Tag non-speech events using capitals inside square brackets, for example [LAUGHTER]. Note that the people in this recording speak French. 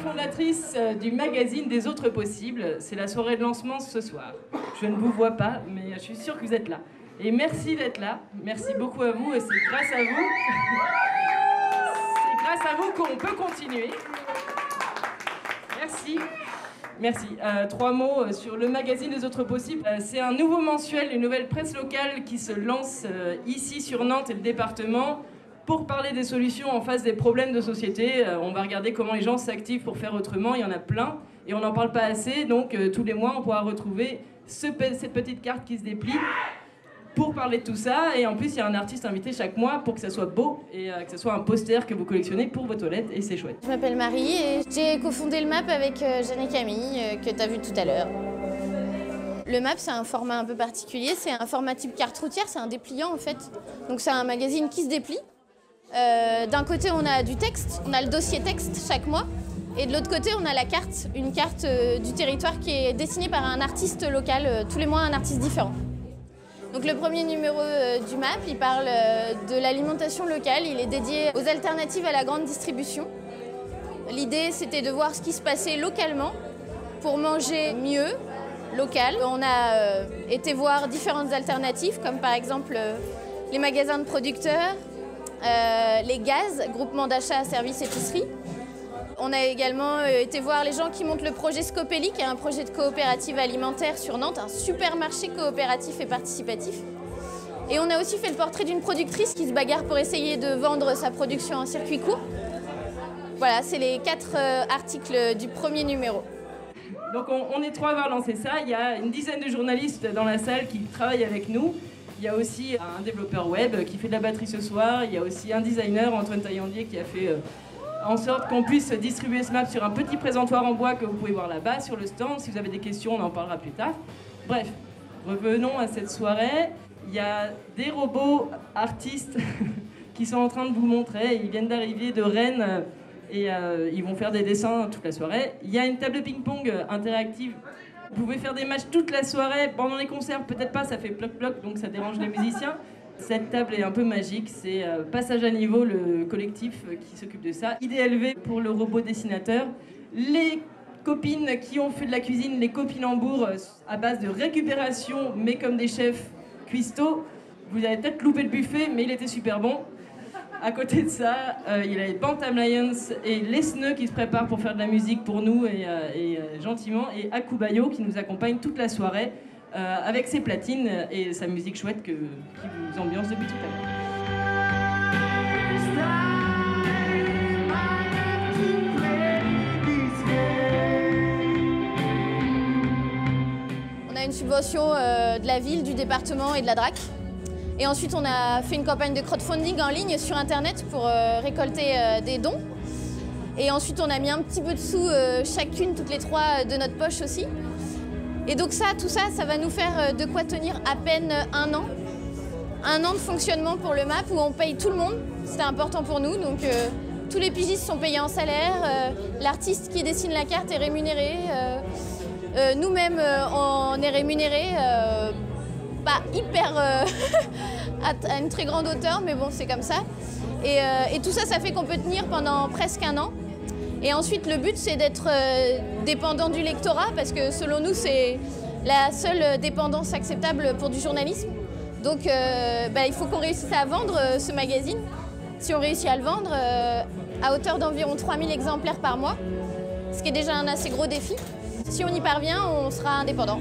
fondatrice euh, du magazine des autres possibles. C'est la soirée de lancement ce soir. Je ne vous vois pas, mais je suis sûre que vous êtes là. Et merci d'être là. Merci beaucoup à vous. Et c'est grâce à vous. [LAUGHS] C'est grâce à vous qu'on peut continuer. Merci. Merci. Euh, trois mots euh, sur le magazine des autres possibles. C'est un nouveau mensuel, une nouvelle presse locale qui se lance ici sur Nantes et le département pour parler des solutions en face des problèmes de société. Euh, on va regarder comment les gens s'activent pour faire autrement. Il y en a plein et on n'en parle pas assez. Donc euh, tous les mois, on pourra retrouver cette petite carte qui se déplie pour parler de tout ça. Et en plus, il y a un artiste invité chaque mois pour que ça soit beau et euh, que ce soit un poster que vous collectionnez pour vos toilettes. Et c'est chouette. Je m'appelle Marie et j'ai cofondé le MAP avec Jeanne et Camille, que tu as vu tout à l'heure. Le MAP, c'est un format un peu particulier, c'est un format type carte routière, c'est un dépliant en fait. Donc c'est un magazine qui se déplie. Euh, D'un côté, on a du texte, on a le dossier texte chaque mois. Et de l'autre côté, on a la carte, une carte euh, du territoire qui est dessinée par un artiste local, euh, tous les mois un artiste différent. Donc le premier numéro du MAP, il parle de l'alimentation locale, il est dédié aux alternatives à la grande distribution. L'idée, c'était de voir ce qui se passait localement pour manger mieux, local. On a été voir différentes alternatives, comme par exemple les magasins de producteurs, les gaz, groupement d'achat, services, épicerie. On a également euh, été voir les gens qui montent le projet Scopelli, qui est un projet de coopérative alimentaire sur Nantes, un supermarché coopératif et participatif. Et on a aussi fait le portrait d'une productrice qui se bagarre pour essayer de vendre sa production en circuit court. Voilà, c'est les quatre euh, articles du premier numéro. Donc on, on est trois à avoir lancé ça. Il y a une dizaine de journalistes dans la salle qui travaillent avec nous. Il y a aussi un développeur web qui fait de la batterie ce soir. Il y a aussi un designer, Antoine Taillandier, qui a fait euh, en sorte qu'on puisse distribuer ce map sur un petit présentoir en bois que vous pouvez voir là-bas sur le stand. Si vous avez des questions, on en parlera plus tard. Bref, revenons à cette soirée. Il y a des robots artistes [LAUGHS] qui sont en train de vous montrer. Ils viennent d'arriver de Rennes euh, et euh, ils vont faire des dessins toute la soirée. Il y a une table ping-pong interactive. Vous pouvez faire des matchs toute la soirée. Pendant les concerts, peut-être pas, ça fait ploc-ploc, donc ça dérange les musiciens. Cette table est un peu magique. C'est euh, Passage à niveau, le collectif euh, qui s'occupe de ça. IDLV pour le robot dessinateur. Les copines qui ont fait de la cuisine, les copines en bourg, euh, à base de récupération, mais comme des chefs cuistots. Vous avez peut-être loupé le buffet, mais il était super bon. À côté de ça, euh, il y a les Bantam Lions et les Sneux qui se préparent pour faire de la musique pour nous et, euh, euh, gentiment, et Akubayo qui nous accompagne toute la soirée avec ses platines et sa musique chouette qui vous ambiance depuis tout à l'heure. On a une subvention de la ville, du département et de la DRAC. Et ensuite, on a fait une campagne de crowdfunding en ligne sur Internet pour euh, récolter euh, des dons. Et ensuite, on a mis un petit peu de sous euh, chacune, toutes les trois, de notre poche aussi. Et donc ça, tout ça, ça va nous faire de quoi tenir à peine un an. Un an de fonctionnement pour le MAP où on paye tout le monde. C'était important pour nous. Donc tous les pigistes sont payés en salaire. L'artiste qui dessine la carte est rémunéré. Nous-mêmes, on est rémunérés. Hyper euh, [LAUGHS] à, une très grande hauteur, mais bon, c'est comme ça. Et, euh, et tout ça, ça fait qu'on peut tenir pendant presque un an. Et ensuite, le but, c'est d'être euh, dépendant du lectorat, parce que selon nous, c'est la seule dépendance acceptable pour du journalisme. Donc, bah, il faut qu'on réussisse à vendre ce magazine. Si on réussit à le vendre à hauteur d'environ 3000 exemplaires par mois, ce qui est déjà un assez gros défi. Si on y parvient, on sera indépendant.